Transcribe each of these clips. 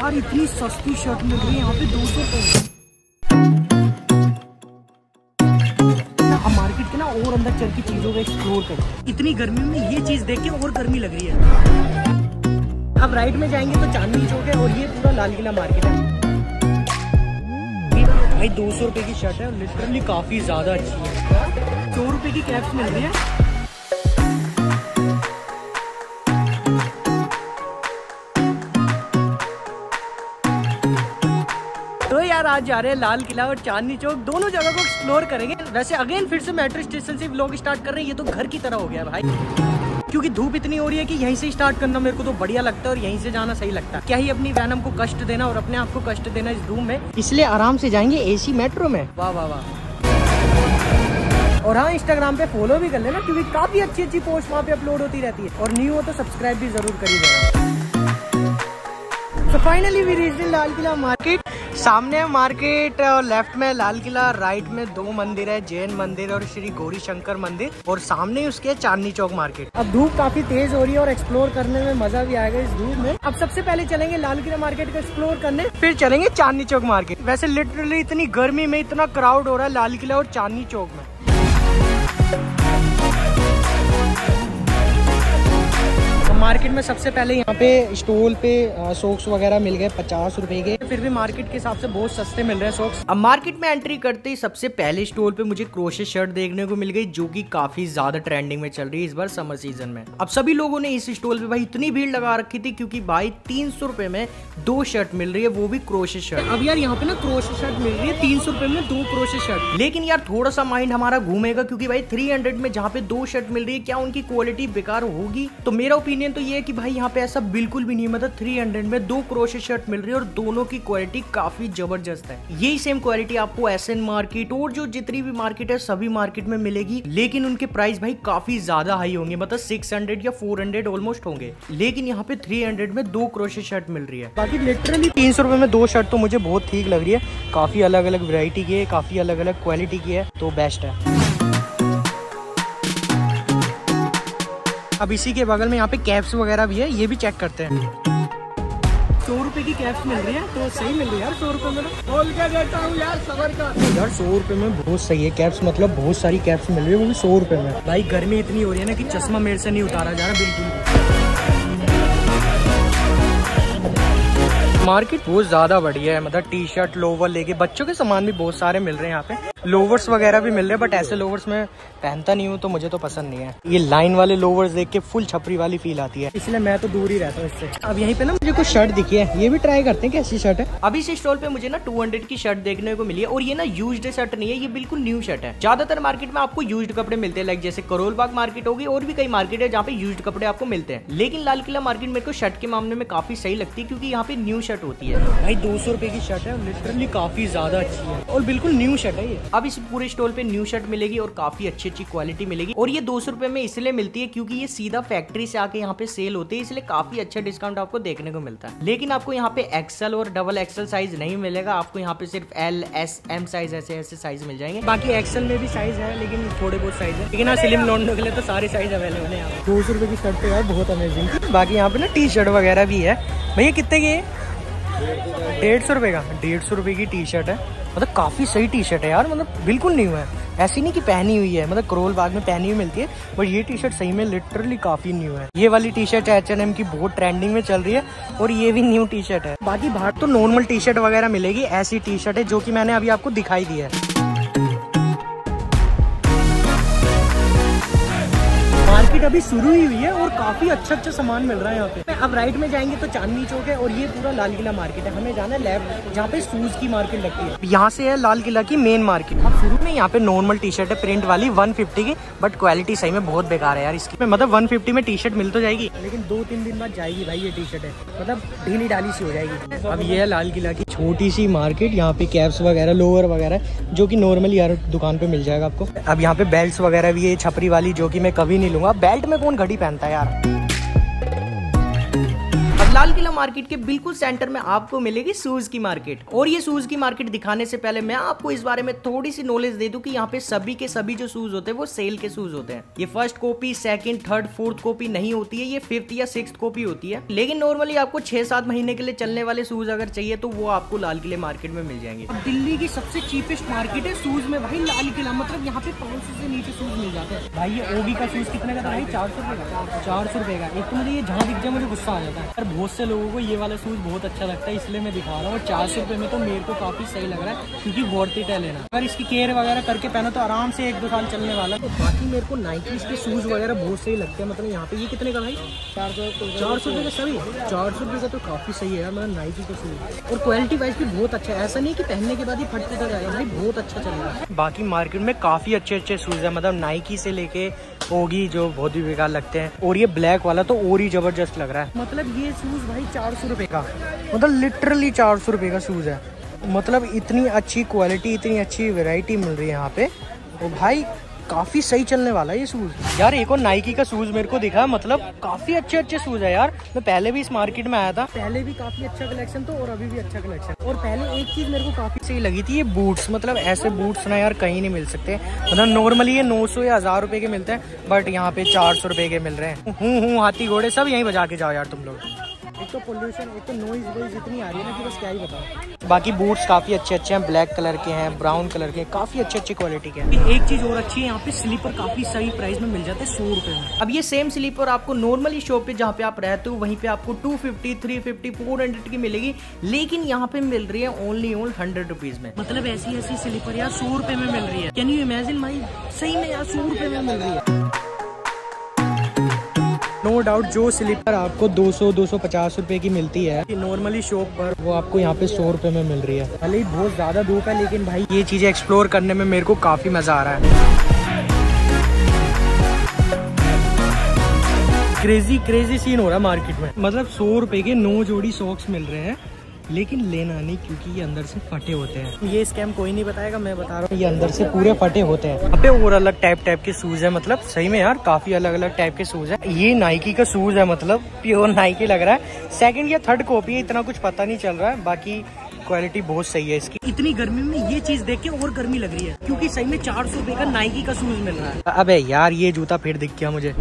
यार, इतनी सस्ती शर्ट मिल रही है, यहाँ पे दो सौ रुपये अब मार्केट के ना और अंदर चल के चीज़ों को एक्सप्लोर कर। इतनी गर्मी में ये चीज़ देख के और गर्मी लग रही है। अब राइट में जाएँगे तो चांदनी चौक है और ये पूरा लाल किला मार्केट है। भाई, दो सौ रुपए की शर्ट है लिटरली काफ़ी ज़्यादा अच्छी है। सौ रुपए की कैप्स मिल रही है। आज जा रहे हैं लाल किला और चांदनी चौक। दोनों जगह को एक्सप्लोर करेंगे। वैसे अगेन फिर से मेट्रो स्टेशन से व्लॉग स्टार्ट कर रहे हैं। ये तो घर की तरह हो गया भाई। क्योंकि धूप इतनी हो रही है कि यहीं से स्टार्ट करना मेरे को तो बढ़िया लगता है और यहीं से जाना सही लगता है। क्या ही अपनी वैनम को कष्ट देना और अपने आप को कष्ट देना इस धूप में। इसलिए आराम से जाएँगे एसी मेट्रो में। वाह वाह वाह। और हाँ इंस्टाग्राम पे फॉलो भी कर लेना, क्योंकि काफ़ी अच्छी अच्छी पोस्ट वहाँ पे अपलोड होती रहती है। और न्यू हो तो सब्सक्राइब भी ज़रूर करी देना तो finally we reach Lal Qila market सामने मार्केट और लेफ़्ट में लाल किला राइट में दो मंदिर है, जैन मंदिर और श्री गौरी शंकर मंदिर और सामने उसके चांदनी चौक मार्केट अब धूप काफ़ी तेज हो रही है और एक्सप्लोर करने में मज़ा भी आएगा इस धूप में. अब सबसे पहले चलेंगे लाल किला मार्केट को एक्सप्लोर करने, फिर चलेंगे चांदनी चौक मार्केट वैसे लिटरली इतनी गर्मी में इतना क्राउड हो रहा है लाल किला और चांदनी चौक में. मार्केट में सबसे पहले यहाँ पे स्टोल पे सोक्स वगैरह मिल गए पचास रुपए के। फिर भी मार्केट के हिसाब से बहुत सस्ते मिल रहे हैं सोक्स अब मार्केट में एंट्री करते ही सबसे पहले स्टॉल पे मुझे क्रोशे शर्ट देखने को मिल गई जो कि काफ़ी ज़्यादा ट्रेंडिंग में चल रही है इस बार समर सीज़न में। अब सभी लोगों ने इस स्टॉल पे भाई इतनी भीड़ लगा रखी थी क्योंकि भाई तीन सौ में दो शर्ट मिल रही है वो भी क्रोशे शर्ट अब यार यहाँ पे ना क्रोशे शर्ट मिल रही है तीन सौ रुपए में दो क्रोशे शर्ट लेकिन यार थोड़ा सा माइंड हमारा घूमेगा क्योंकि भाई थ्री हंड्रेड में जहाँ पे दो शर्ट मिल रही है क्या उनकी क्वालिटी बेकार होगी? तो मेरा ओपिनियन तो ये है कि भाई यहाँ पे ऐसा बिल्कुल भी नहीं मतलब थ्री हंड्रेड में दो क्रोशे शर्ट मिल रही है और दोनों की क्वालिटी काफ़ी ज़बरदस्त है। यही सेम क्वालिटी आपको एस एन मार्केट और जो जितनी भी मार्केट है, सभी मार्केट में मिलेगी। लेकिन उनके प्राइस भाई काफ़ी ज़्यादा हाई होंगे मतलब सिक्स या फोर ऑलमोस्ट होंगे। लेकिन यहाँ पे थ्री में दो क्रोशे शर्ट मिल रही है। बाकी लिटरली तीन सौ में दो शर्ट तो मुझे बहुत ठीक लग रही है। काफ़ी अलग अलग वेरायटी की है, काफ़ी अलग अलग क्वालिटी की है तो बेस्ट है। अब इसी के बगल में यहाँ पे कैप्स वगैरह भी है, ये भी चेक करते हैं। सौ रुपए की कैप्स मिल रही है तो सही मिल रही है यार सौ रुपए में बोल के देता हूँ यार सबर का। यार सौ रुपए में बहुत सही है कैप्स मतलब बहुत सारी कैप्स मिल रही है वो भी सौ रुपए में। भाई गर्मी इतनी हो रही है ना कि चश्मा मेरे से नहीं उतारा जा रहा बिल्कुल मार्केट बहुत ज़्यादा बढ़िया है मतलब टी शर्ट लोवर लेके बच्चों के सामान भी बहुत सारे मिल रहे हैं यहाँ पे। लोवर्स वगैरह भी मिल रहे हैं बट ऐसे लोवर्स में पहनता नहीं हूँ तो मुझे तो पसंद नहीं है। ये लाइन वाले लोवर्स देख के फुल छपरी वाली फील आती है। इसलिए मैं तो दूर ही रहता हूँ इससे। अब यहीं पे ना मुझे कुछ शर्ट दिखी है। ये भी ट्राई करते हैं कैसी शर्ट है? अभी इस स्टॉल पे मुझे ना टू की शर्ट देखने को मिली है और ये ना यूज़ शर्ट नहीं है ये बिल्कुल न्यू शर्ट है। ज़्यादातर मार्केट में आपको यूज़ कपड़े मिलते हैं लाइक जैसे करोल बाग मार्केट होगी और भी कई मार्केट है जहाँ पे यूज़ कपड़े आपको मिलते हैं। लेकिन लाल किला मार्केट मेरे को शर्ट के मामले में काफ़ी सही लगती है क्योंकि यहाँ पे न्यू शर्ट होती है। भाई दो सौ की शर्ट है लिटरली काफ़ी ज़्यादा अच्छी है। और बिल्कुल न्यू शर्ट है ये। अब इस पूरे स्टॉल पे न्यू शर्ट मिलेगी और काफ़ी अच्छी अच्छी क्वालिटी मिलेगी। और ये दो सौ में इसलिए मिलती है क्योंकि ये सीधा फैक्ट्री से आके यहाँ पे सेल होती है, इसलिए काफ़ी अच्छा डिस्काउंट आपको देखने को मिलता है। लेकिन आपको यहाँ पे एक्सल और डबल एक्सल साइज़ नहीं मिलेगा, आपको यहाँ पे सिर्फ़ एल एस एम साइज़ ऐसे ऐसे साइज़ मिल जाएँगे। बाकी एक्सल में भी साइज़ है, लेकिन थोड़े बहुत साइज़ है। लेकिन स्लिम लॉन्डो के लिए तो सारे साइज़ अवेलेबल है दो सौ रुपए की शर्ट तो यार बहुत अमेजिंग बाकी यहाँ पे ना टी शर्ट वगैरह भी है। भैया, कितने की डेढ़ सौ रुपए का। डेढ़ सौ रुपए की टी शर्ट है। मतलब काफ़ी सही टी शर्ट है यार मतलब बिल्कुल न्यू है। ऐसी नहीं कि पहनी हुई है मतलब करोल बाग में पहनी हुई मिलती है बट ये टी शर्ट सही में लिटरली काफ़ी न्यू है। ये वाली T shirt H N M की बहुत ट्रेंडिंग में चल रही है, और ये भी न्यू टी शर्ट है। बाकी बाहर तो नॉर्मल टी शर्ट वगैरह मिलेगी, ऐसी टी शर्ट है जो कि मैंने अभी आपको दिखाई दी है। मार्केट अभी शुरू ही हुई है और काफ़ी अच्छा अच्छा सामान मिल रहा है यहाँ पे। अब राइट में जाएँगे तो चांदनी चौक है और ये पूरा लाल किला मार्केट है। हमें जाना है लेफ़्ट जहाँ पे शूज़ की मार्केट लगती है। यहाँ से है लाल किला की मेन मार्केट अब शुरू में यहाँ पे नॉर्मल टी शर्ट है प्रिंट वाली वन की बट क्वालिटी सही में बहुत बेकार है यार इसकी। मतलब वन में टी शर्ट मिल तो जाएगी। लेकिन दो तीन दिन बाद जाएगी भाई ये टी शर्ट है। मतलब ढीली डाली सी हो जाएगी। अब ये है लाल किला की छोटी सी मार्केट, यहाँ पे कैप्स वगैरह, लोअर वगैरह, जो कि नॉर्मली हर दुकान पे मिल जाएगा आपको। अब यहाँ पे बेल्ट वगैरह भी है, छपरी वाली, जो कि मैं कभी नहीं लूँगा। बेल्ट में कौन घड़ी पहनता है यार? लाल किला मार्केट के बिल्कुल सेंटर में आपको मिलेगी शूज़ की मार्केट। और ये शूज़ की मार्केट दिखाने से पहले मैं आपको इस बारे में थोड़ी सी नॉलेज दे दूँ कि यहाँ पे सभी के सभी जो शूज़ होते हैं, वो सेल के शूज़ होते हैं। ये first copy second third fourth copy नहीं होती है, ये फिफ्थ या सिक्स कॉपी होती है। लेकिन नॉर्मली आपको छह सात महीने के लिए चलने वाले शूज़ अगर चाहिए तो वो आपको लाल किले मार्केट में मिल जाएँगे। दिल्ली की सबसे चीपेस्ट मार्केट है शूज़ में भाई, लाल किला। मतलब यहाँ पे पाँच सौ से नीचे शूज़ मिल जाते हैं। भाई, ये ओगी का शूज़ कितने का था भाई? चार सौ रुपए का। चार सौ रुपए का। एक तो मुझे ये जहाँ दिख जाए, मुझे गुस्सा आ जाता है। बहुत से लोगों को ये वाला शूज़ बहुत अच्छा लगता है इसलिए मैं दिखा रहा हूँ। चार सौ रुपये में तो मेरे को काफ़ी सही लग रहा है क्योंकि वर्थ है लेना। अगर इसकी केयर वगैरह करके पहनो तो आराम से एक दो साल चलने वाला है। तो बाकी मेरे को नाइकी के शूज़ वगैरह बहुत सही लगते हैं मतलब यहाँ पे ये कितने का भाई? चार सौ चार सौ रुपये का सभी चार सौ रुपये का तो काफ़ी सही है मतलब नाइकी का शूज़ और क्वालिटी वाइज भी बहुत अच्छा है। ऐसा नहीं कि पहनने के बाद ही फट फटा जाएगा भाई बहुत अच्छा चलेगा। बाकी मार्केट में काफ़ी अच्छे अच्छे शूज़ है मतलब नाइकी से लेके होगी जो बहुत ही बेकार लगते हैं। और ये ब्लैक वाला तो और ही ज़बरदस्त लग रहा है। मतलब ये शूज़ भाई चार सौ रुपए का। मतलब लिटरली चार सौ रुपए का शूज़ है। मतलब इतनी अच्छी क्वालिटी इतनी अच्छी वेराइटी मिल रही है यहाँ पे। और भाई काफ़ी सही चलने वाला है ये शूज़। यार एक और नाइकी का शूज़ मेरे को दिखा मतलब काफ़ी अच्छे अच्छे शूज़ है यार। मैं पहले भी इस मार्केट में आया था। पहले भी काफ़ी अच्छा कलेक्शन तो और अभी भी अच्छा कलेक्शन और पहले एक चीज़ मेरे को काफ़ी सही लगी थी ये बूट्स मतलब ऐसे बूट्स ना यार कहीं नहीं मिल सकते। मतलब नॉर्मली ये नौ सौ या हज़ार रुपए के मिलते हैं बट यहाँ पे चार सौ रुपए के मिल रहे हैं हूँ हूँ हाथी घोड़े सब यहीं बजा के जाओ यार तुम लोग। एक तो पोल्यूशन एक तो नॉइज़ वॉइज इतनी आ रही है ना कि बस क्या ही बताओ बाकी बूट्स काफ़ी अच्छे अच्छे हैं ब्लैक कलर के हैं ब्राउन कलर के काफ़ी अच्छे अच्छे क्वालिटी के हैं। एक चीज़ और अच्छी है यहाँ पे स्लीपर काफ़ी सही प्राइस में मिल जाते हैं सौ रुपए में। अब ये सेम स्लीपर आपको नॉर्मली शॉप पे जहाँ पे आप रहते हो वहीं पे आपको two fifty three fifty four hundred की मिलेगी लेकिन यहाँ पे मिल रही है ओनली ओन हंड्रेड रुपीज़ में। मतलब ऐसी ऐसी स्लीपर यार सौ रुपए में मिल रही है। कैन यू इमेजिन भाई? सही में यार सौ रुपए में मिल रही है। नो डाउट जो स्लीपर आपको 200 250 रुपए की मिलती है नॉर्मली शॉप पर वो आपको यहाँ पे सौ रुपए में मिल रही है। भले ही बहुत ज़्यादा धूप है, लेकिन भाई ये चीज़ें एक्सप्लोर करने में मेरे को काफ़ी मज़ा आ रहा है। क्रेजी क्रेजी सीन हो रहा है मार्केट में। मतलब सौ रुपए के नौ जोड़ी सॉक्स मिल रहे हैं। लेकिन लेना नहीं क्योंकि ये अंदर से फटे होते हैं। ये स्कैम कोई नहीं बताएगा मैं बता रहा हूँ। ये अंदर से पूरे फटे होते हैं। यहाँ पे और अलग टाइप टाइप के शूज़ है मतलब सही में यार काफ़ी अलग अलग टाइप के शूज़ है। ये नाइकी का शूज़ है मतलब प्योर नाइकी लग रहा है। सेकंड या थर्ड कॉपी है इतना कुछ पता नहीं चल रहा है। बाकी क्वालिटी बहुत सही है इसकी। इतनी गर्मी में ये चीज़ देख के और गर्मी लग रही है क्योंकि सही में चार सौ रुपए का नाइकी का शूज़ मिल रहा है। अबे यार ये जूता फिर दिख गया मुझे।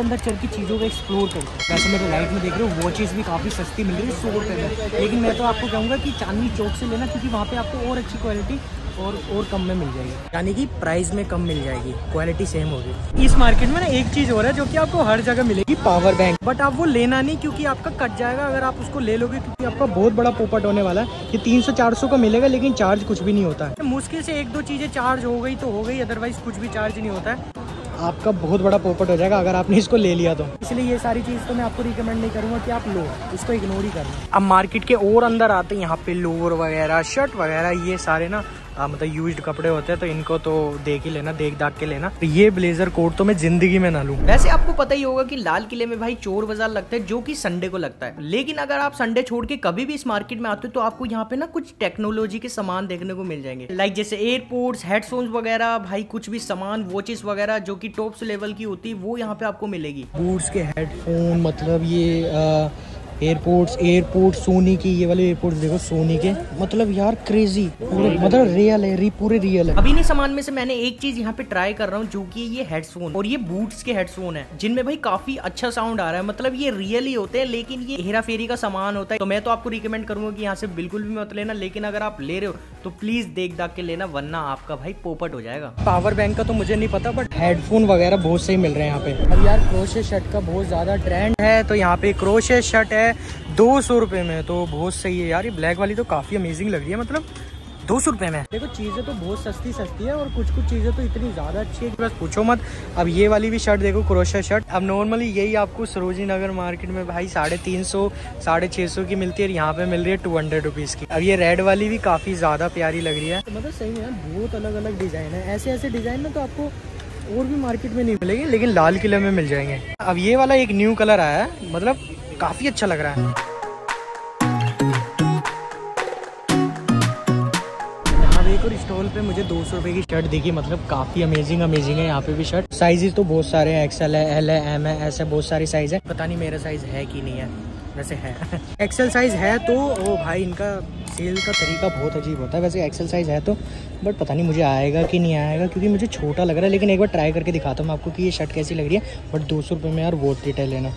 अंदर चल की चीज़ों को एक्सप्लोर करते हैं वैसे मेरे लाइट में देख रहे हो वॉचेस भी काफ़ी सस्ती मिल रही है, सौ रुपये में। लेकिन मैं तो आपको कहूँगा कि चांदनी चौक से लेना, क्योंकि वहाँ पे आपको और अच्छी क्वालिटी और और कम में मिल जाएगी। यानी कि प्राइस में कम मिल जाएगी क्वालिटी सेम होगी। इस मार्केट में ना एक चीज़ हो रहा है, जो कि आपको हर जगह मिलेगी पावर बैंक बट आप वो लेना नहीं, क्योंकि आपका कट जाएगा, अगर आप उसको ले लोगे, क्योंकि आपका बहुत बड़ा पोपट होने वाला है ये तीन सौ, चार सौ का मिलेगा, लेकिन चार्ज कुछ भी नहीं होता है। मुश्किल से एक दो चीज़ें चार्ज हो गई तो हो गई अदरवाइज़ कुछ भी चार्ज नहीं होता है। आपका बहुत बड़ा पोपट हो जाएगा अगर आपने इसको ले लिया तो। इसलिए ये सारी चीज़ तो मैं आपको रिकमेंड नहीं करूँगा कि आप लो इसको इग्नोर ही करना अब मार्केट के और अंदर आते हैं यहाँ पे लोअर वगैरह शर्ट वगैरह ये सारे ना आ, मतलब यूज्ड कपड़े होते हैं तो इनको तो देख ही लेना देख दाख के लेना। तो ये ब्लेजर कोट तो मैं ज़िंदगी में ना लूँ। वैसे आपको पता ही होगा कि लाल किले में भाई चोर बाज़ार लगता है जो कि संडे को लगता है। लेकिन अगर आप संडे छोड़ के कभी भी इस मार्केट में आते हो तो आपको यहाँ पे ना कुछ टेक्नोलॉजी के सामान देखने को मिल जाएँगे। लाइक जैसे एयरपोर्ट्स हेडफोन्स वगैरह भाई कुछ भी सामान वॉचेस वगैरह जो की टॉप्स लेवल की होती है वो यहाँ पे आपको मिलेगी। बूट्स के हेडफोन मतलब ये आ, एयरपोर्ट्स एयरपोर्ट सोनी की ये वाले एयरपोर्ट देखो सोनी के। मतलब यार क्रेजी मतलब रियल है री, पूरे रियल है। अभी नहीं सामान में से मैंने एक चीज़ यहाँ पे ट्राई कर रहा हूँ जो कि ये हेडफोन और ये बूट्स के हेडफोन है जिनमें भाई काफ़ी अच्छा साउंड आ रहा है। मतलब ये रियल ही होते हैं लेकिन ये हेरा फेरी का सामान होता है। तो मैं तो आपको रिकमेंड करूँगा की यहाँ से बिल्कुल भी मत लेना लेकिन अगर आप ले रहे हो तो प्लीज़ देख दाख के लेना वरना आपका भाई पोपट हो जाएगा। पावर बैंक का तो मुझे नहीं पता बट हेडफोन वगैरह बहुत सही मिल रहे हैं यहाँ पे। अब यार क्रोशे शर्ट का बहुत ज़्यादा ट्रेंड है तो यहाँ पे क्रोशे शर्ट है दो सौ रुपये में तो बहुत सही है यार, ये ब्लैक वाली तो काफ़ी अमेजिंग लग रही है मतलब दो सौ रुपये में। देखो, चीज़ें तो बहुत सस्ती सस्ती है और कुछ कुछ चीज़ें तो इतनी ज़्यादा अच्छी है कि बस पूछो मत। अब ये वाली भी शर्ट देखो क्रोशा शर्ट अब नॉर्मली यही आपको सरोजी नगर मार्केट में भाई साढ़े तीन सौ, साढ़े छः सौ की मिलती है यहाँ पे मिल रही है टू हंड्रेड रुपीज़ की। अब ये रेड वाली भी काफ़ी ज़्यादा प्यारी लग रही है। तो मतलब सही है बहुत अलग अलग डिज़ाइन है। ऐसे ऐसे डिज़ाइन में तो आपको और भी मार्केट में नहीं मिलेगी, लेकिन लाल किले में मिल जाएँगे। अब ये वाला एक न्यू कलर आया है मतलब काफ़ी अच्छा लग रहा है। और स्टॉल पे मुझे दो सौ रुपए की शर्ट देखी मतलब काफ़ी अमेजिंग अमेजिंग है यहाँ पे भी शर्ट साइजेस तो बहुत सारे हैं एक्सएल है एल है एम है ऐसे बहुत सारी साइज़ है। पता नहीं मेरा साइज़ है कि नहीं है, वैसे है। एक्सेल साइज़ है तो ओ भाई, इनका सेल का तरीका बहुत अजीब होता है। वैसे एक्सेल साइज़ है तो बट पता नहीं मुझे आएगा कि नहीं आएगा, क्योंकि मुझे छोटा लग रहा है, लेकिन एक बार ट्राई करके दिखाता हूँ आपको कि ये शर्ट कैसी लग रही है। बट दो सौ रुपये में यार बहुत रिटेल लेना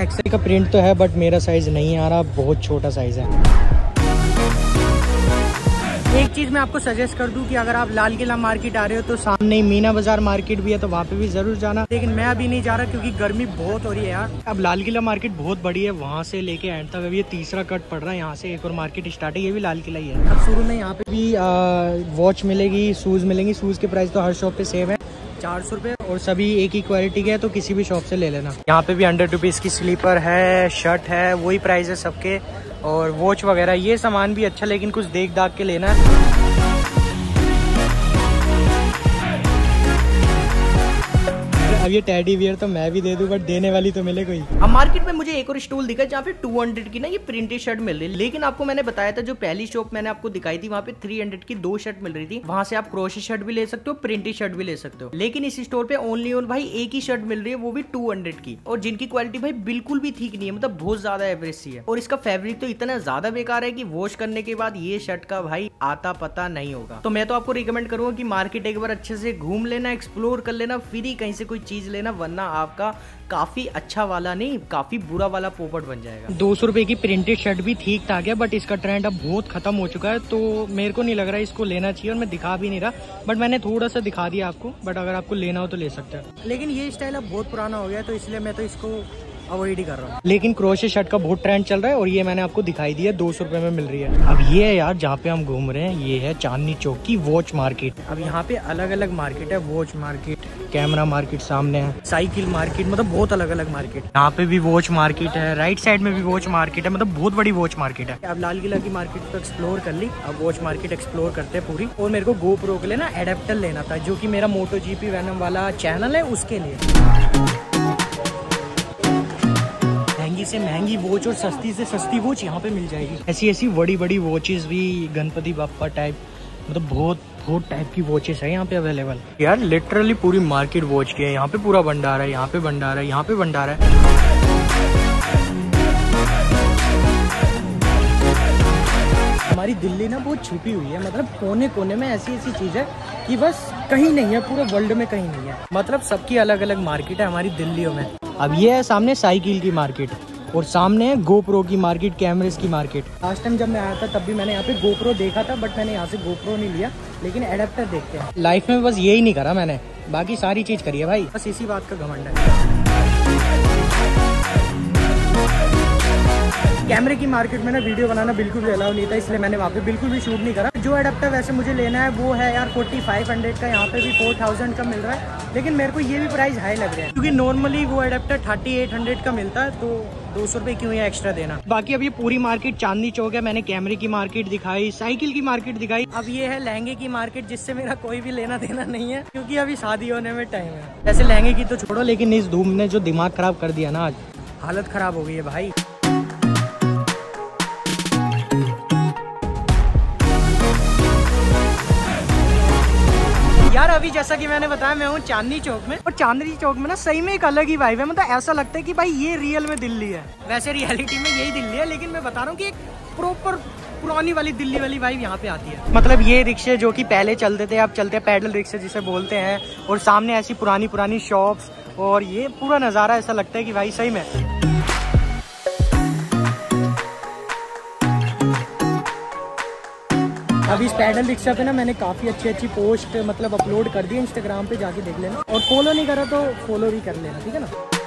एक्सेल का प्रिंट तो है बट मेरा साइज़ नहीं आ रहा, बहुत छोटा साइज़ है। एक चीज़ मैं आपको सजेस्ट कर दूँ कि अगर आप लाल किला मार्केट आ रहे हो तो सामने ही मीना बाज़ार मार्केट भी है तो वहाँ पे भी ज़रूर जाना। लेकिन मैं अभी नहीं जा रहा, क्योंकि गर्मी बहुत हो रही है यार। अब लाल किला मार्केट बहुत बड़ी है, वहाँ से लेके एंड तक। अभी ये तीसरा कट पड़ रहा है, यहाँ से एक और मार्केट स्टार्ट है, ये भी लाल किला ही है। अब शुरू में यहाँ पे भी वॉच मिलेगी शूज़ मिलेंगी। शूज़ के प्राइस तो हर शॉप पे सेम है। चार सौ रुपए और सभी एक ही क्वालिटी के है तो किसी भी शॉप से ले लेना। यहाँ पे भी हंड्रेड रुपीज़ की स्लीपर है शर्ट है, वही प्राइस है सबके। और वॉच वगैरह, ये सामान भी अच्छा लेकिन कुछ देख दाख के लेना है। अब ये टैडी वियर तो मैं भी दे दूँ बट देने वाली तो मिले कोई। अब मार्केट में मुझे एक और स्टूल दिखा, जहाँ पे 200 की ना ये प्रिंटेड शर्ट मिल रही है। लेकिन आपको मैंने बताया था, जो पहली शॉप मैंने आपको दिखाई थी, वहाँ पे 300 की दो शर्ट मिल रही थी। वहाँ से आप क्रोशी शर्ट भी ले सकते हो प्रिंटेड शर्ट भी ले सकते हो। लेकिन इस स्टोर पे ओनली ओन भाई एक ही शर्ट मिल रही है, वो भी टू की। और जिनकी क्वालिटी भाई बिल्कुल भी ठीक नहीं है मतलब बहुत ज़्यादा एवरेज सी है। और इसका फेब्रिक तो इतना ज़्यादा बेकार है की वॉश करने के बाद ये शर्ट का भाई आता पता नहीं होगा। तो मैं तो आपको रिकमेंड करूँगा की मार्केट एक बार अच्छे से घूम लेना एक्सप्लोर कर लेना, फिर ही कहीं से कोई चीज़ लेना वरना आपका काफ़ी अच्छा वाला नहीं काफ़ी बुरा वाला पोपट बन जाएगा। दो सौ रुपए की प्रिंटेड शर्ट भी ठीक ठाक है बट इसका ट्रेंड अब बहुत खत्म हो चुका है तो मेरे को नहीं लग रहा इसको लेना चाहिए और मैं दिखा भी नहीं रहा बट मैंने थोड़ा सा दिखा दिया आपको बट अगर आपको लेना हो तो ले सकते हैं। लेकिन ये स्टाइल अब बहुत पुराना हो गया तो इसलिए मैं तो इसको अवॉइड ही कर रहा हूँ। लेकिन क्रोशे शर्ट का बहुत ट्रेंड चल रहा है और ये मैंने आपको दिखाई दिया दो सौ रुपए में मिल रही है। अब ये है यार जहाँ पे हम घूम रहे हैं ये है चांदनी चौक की वॉच मार्केट अब यहाँ पे अलग अलग मार्केट है वॉच मार्केट कैमरा मार्केट सामने है। साइकिल मार्केट मतलब बहुत अलग अलग मार्केट। यहाँ पे भी वॉच मार्केट है, राइट साइड में भी वॉच मार्केट है मतलब बहुत बड़ी वॉच मार्केट है। अब लाल किला की मार्केट तो एक्सप्लोर कर ली, अब वॉच मार्केट एक्सप्लोर करते हैं पूरी। और मेरे को गो प्रो के लिए ना एडेप्टर लेना था, जो की मेरा मोटो जीपी वैनम वाला चैनल है, उसके लिए। महँगी से महँगी वॉच और सस्ती से सस्ती वॉच यहाँ पे मिल जाएगी। ऐसी ऐसी बड़ी बड़ी वॉचेस भी, गणपति बापा टाइप मतलब बहुत बहुत टाइप की वॉचेस है यहाँ पे अवेलेबल यार लिटरली पूरी मार्केट वॉच की है। यहाँ पे पूरा भंडार है यहाँ पे भंडार है यहाँ पे भंडार है। हमारी दिल्ली ना बहुत छुपी हुई है। मतलब कोने कोने में ऐसी ऐसी चीज़ है कि बस कहीं नहीं है पूरे वर्ल्ड में कहीं नहीं है। मतलब सबकी अलग अलग मार्केट है हमारी दिल्लियों में। अब ये है सामने साइकिल की मार्केट और सामने है गोप्रो की मार्केट कैमरेज की मार्केट लास्ट टाइम जब मैं आया था तब भी मैंने यहाँ पे गोप्रो देखा था बट मैंने यहाँ से गोप्रो नहीं लिया लेकिन एडेप्टर देखते हैं। लाइफ में बस यही नहीं करा मैंने। बाकी सारी चीज़ करी है भाई। बस इसी बात का घमंड है। कैमरे की मार्केट में ना वीडियो बनाना बिल्कुल भी अलाउ नहीं था, इसलिए मैंने वहाँ पे बिल्कुल भी शूट नहीं करा। जो एडेप्टर वैसे मुझे लेना है, वो है यार फोर्टी फाइव हंड्रेड का, यहाँ पे भी फोर थाउज़ेंड का मिल रहा है। लेकिन मेरे को ये भी प्राइस हाई लग रहा है। क्योंकि नॉर्मली वो एडेप्टर थर्टी एट हंड्रेड का मिलता है तो दो सौ रुपए क्यों एक्स्ट्रा देना? बाकी अब ये पूरी मार्केट चांदनी चौक है, मैंने कैमरे की मार्केट दिखाई साइकिल की मार्केट दिखाई। अब ये है लहंगे की मार्केट जिससे मेरा कोई भी लेना देना नहीं है, क्योंकि अभी शादी होने में टाइम है। वैसे लहंगे की तो छोड़ो, लेकिन इस धूम ने जो दिमाग खराब कर दिया ना आज, हालत खराब हो गई है भाई। जैसा कि मैंने बताया मैं हूँ चांदनी चौक में। और चांदनी चौक में ना सही में एक अलग ही वाइब है। मतलब ऐसा लगता है कि भाई ये रियल में दिल्ली है। वैसे रियलिटी में यही दिल्ली है लेकिन मैं बता रहा हूँ कि एक प्रॉपर पुरानी वाली दिल्ली वाली वाइब यहाँ पे आती है। मतलब ये रिक्शे जो कि पहले चलते थे अब चलते पैडल रिक्शे जिसे बोलते हैं और सामने ऐसी पुरानी पुरानी शॉप्स और ये पूरा नज़ारा ऐसा लगता है कि भाई सही में। अब इस पैडल रिक्शा पे ना मैंने काफ़ी अच्छी अच्छी पोस्ट मतलब अपलोड कर दी इंस्टाग्राम पे जाके देख लेना। और फॉलो नहीं करा तो फॉलो भी कर लेना, ठीक है ना?